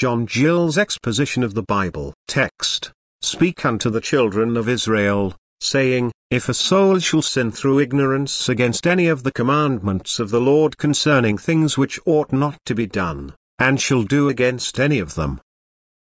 John Gill's exposition of the Bible text, Speak unto the children of Israel, saying, If a soul shall sin through ignorance against any of the commandments of the Lord concerning things which ought not to be done, and shall do against any of them.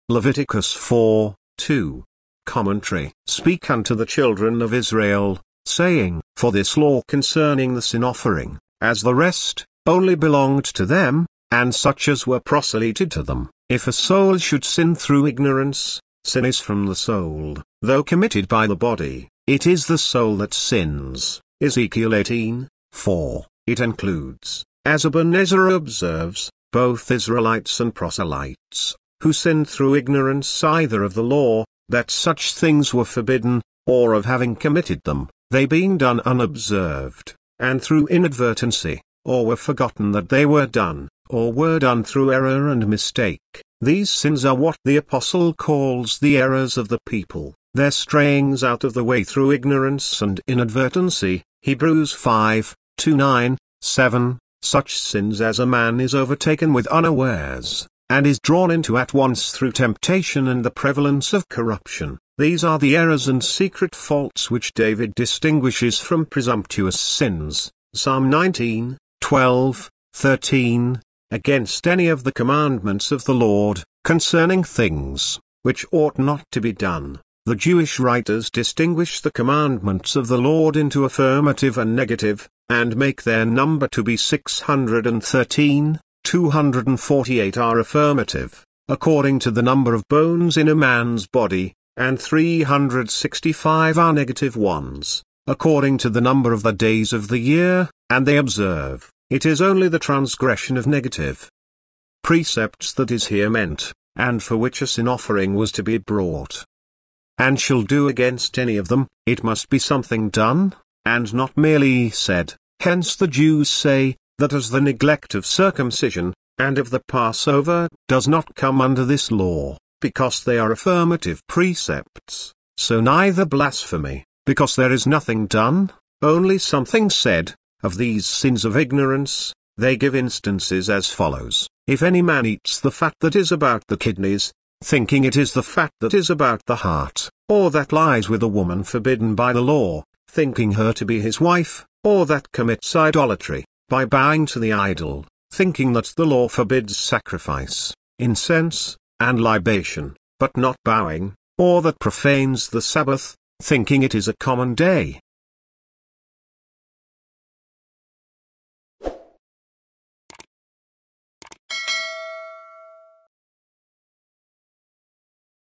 Leviticus 4, 2. Commentary Speak unto the children of Israel, saying, For this law concerning the sin offering, as the rest, only belonged to them, and such as were proselyted to them. If a soul should sin through ignorance, sin is from the soul, though committed by the body, it is the soul that sins. Ezekiel 18, 4. It includes, as Ibn observes, both Israelites and proselytes, who sinned through ignorance either of the law, that such things were forbidden, or of having committed them, they being done unobserved, and through inadvertency, or were forgotten that they were done, or were done through error and mistake. These sins are what the apostle calls the errors of the people, their strayings out of the way through ignorance and inadvertency, Hebrews 5, 2 9, 7, such sins as a man is overtaken with unawares, and is drawn into at once through temptation and the prevalence of corruption. These are the errors and secret faults which David distinguishes from presumptuous sins. Psalm 19, 12, 13, against any of the commandments of the Lord, concerning things, which ought not to be done. The Jewish writers distinguish the commandments of the Lord into affirmative and negative, and make their number to be 613, 248 are affirmative, according to the number of bones in a man's body, and 365 are negative ones, according to the number of the days of the year, and they observe, it is only the transgression of negative precepts that is here meant, and for which a sin offering was to be brought. And shall do against any of them, it must be something done, and not merely said. Hence the Jews say, that as the neglect of circumcision, and of the Passover, does not come under this law, because they are affirmative precepts, so neither blasphemy, because there is nothing done, only something said, of these sins of ignorance, they give instances as follows. If any man eats the fat that is about the kidneys, thinking it is the fat that is about the heart, or that lies with a woman forbidden by the law, thinking her to be his wife, or that commits idolatry, by bowing to the idol, thinking that the law forbids sacrifice, incense, and libation, but not bowing, or that profanes the Sabbath, thinking it is a common day,